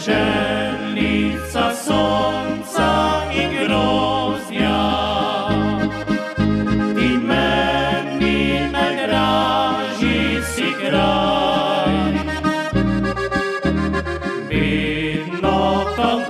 Deželnica sonca in grozja, ti meni najdražji si kraj. Vedno to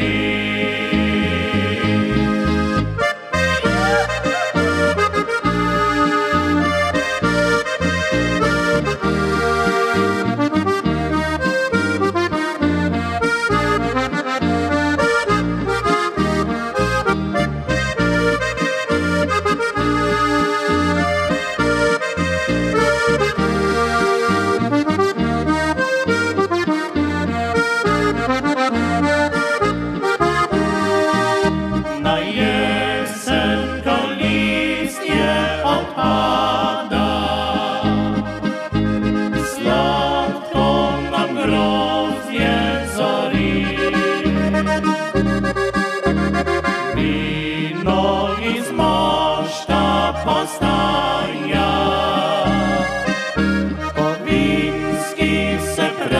ti. se pre